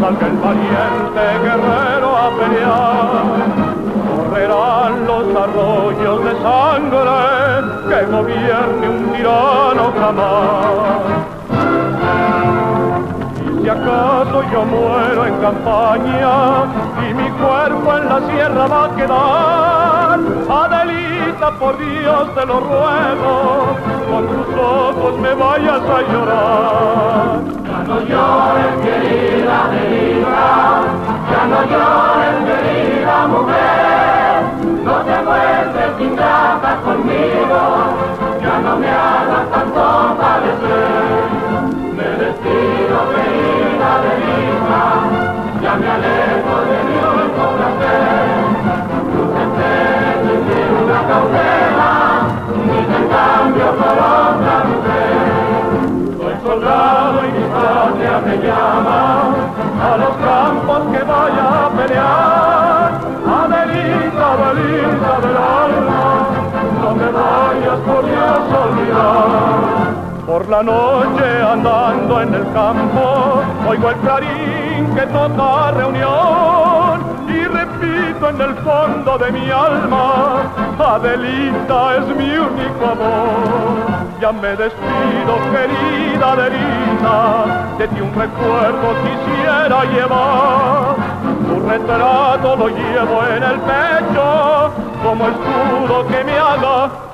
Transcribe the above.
salga el valiente guerrero a pelear. Tirano jamás. Y si acaso yo muero en campaña y mi cuerpo en la sierra va a quedar, Adelita, por Dios te lo ruego, con tus ojos me vayas a llorar. Ya no llores, querida Adelita, ya no llores, querida mujer, no te muestres ingrata conmigo, hagas tanto padecer. Me despido, querida Adelita, ya me alejo de mi único placer. No te esperes sin una cautela, ni te cambio por otra mujer. Soy soldado y mi patria me llama a los campos que vaya a pelear. Adelita, Adelita del alma, no me vayas por. Por la noche andando en el campo, oigo el clarín que toca reunión y repito en el fondo de mi alma, Adelita es mi único amor. Ya me despido, querida Adelita, de ti un recuerdo quisiera llevar. Tu retrato lo llevo en el pecho como escudo que me haga